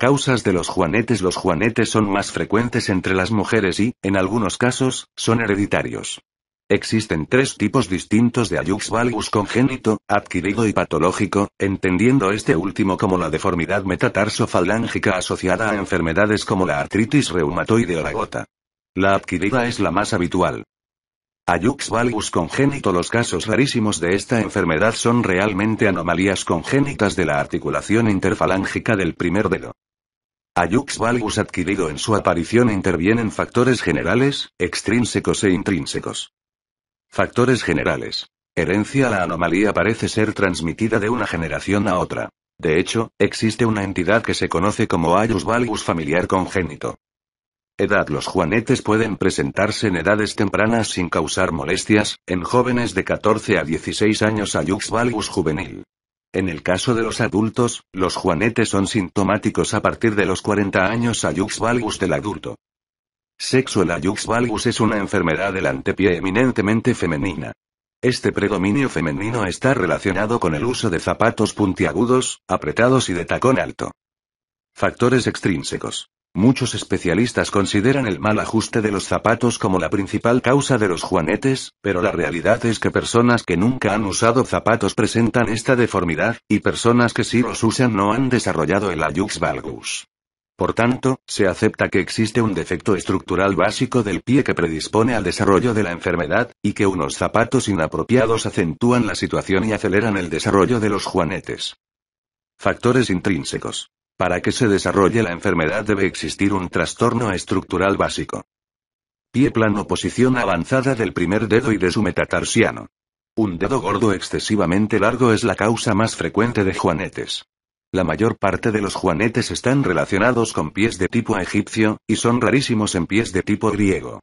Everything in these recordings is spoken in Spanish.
Causas de los juanetes Los juanetes son más frecuentes entre las mujeres y, en algunos casos, son hereditarios. Existen tres tipos distintos de ayux valgus congénito, adquirido y patológico, entendiendo este último como la deformidad metatarsofalángica asociada a enfermedades como la artritis reumatoide o la gota. La adquirida es la más habitual. Ayux valgus congénito Los casos rarísimos de esta enfermedad son realmente anomalías congénitas de la articulación interfalángica del primer dedo. Ayux valgus adquirido en su aparición intervienen factores generales, extrínsecos e intrínsecos. Factores generales. Herencia La anomalía parece ser transmitida de una generación a otra. De hecho, existe una entidad que se conoce como Ayux valgus familiar congénito. Edad Los juanetes pueden presentarse en edades tempranas sin causar molestias, en jóvenes de 14 a 16 años Ayux valgus juvenil. En el caso de los adultos, los juanetes son sintomáticos a partir de los 40 años ayux valgus del adulto. Sexo El ayux valgus es una enfermedad del antepié eminentemente femenina. Este predominio femenino está relacionado con el uso de zapatos puntiagudos, apretados y de tacón alto. Factores extrínsecos. Muchos especialistas consideran el mal ajuste de los zapatos como la principal causa de los juanetes, pero la realidad es que personas que nunca han usado zapatos presentan esta deformidad, y personas que sí los usan no han desarrollado el ayux valgus. Por tanto, se acepta que existe un defecto estructural básico del pie que predispone al desarrollo de la enfermedad, y que unos zapatos inapropiados acentúan la situación y aceleran el desarrollo de los juanetes. Factores intrínsecos. Para que se desarrolle la enfermedad debe existir un trastorno estructural básico. Pie plano posición avanzada del primer dedo y de su metatarsiano. Un dedo gordo excesivamente largo es la causa más frecuente de juanetes. La mayor parte de los juanetes están relacionados con pies de tipo egipcio, y son rarísimos en pies de tipo griego.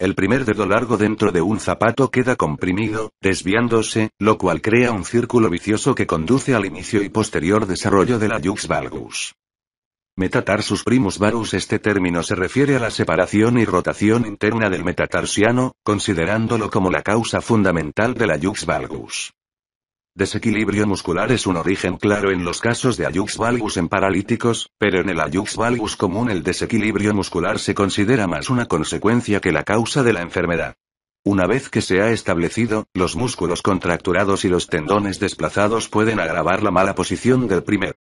El primer dedo largo dentro de un zapato queda comprimido, desviándose, lo cual crea un círculo vicioso que conduce al inicio y posterior desarrollo de la jux valgus. Metatarsus primus varus Este término se refiere a la separación y rotación interna del metatarsiano, considerándolo como la causa fundamental de la jux valgus. Desequilibrio muscular es un origen claro en los casos de ayux valgus en paralíticos, pero en el ayux valgus común el desequilibrio muscular se considera más una consecuencia que la causa de la enfermedad. Una vez que se ha establecido, los músculos contracturados y los tendones desplazados pueden agravar la mala posición del primer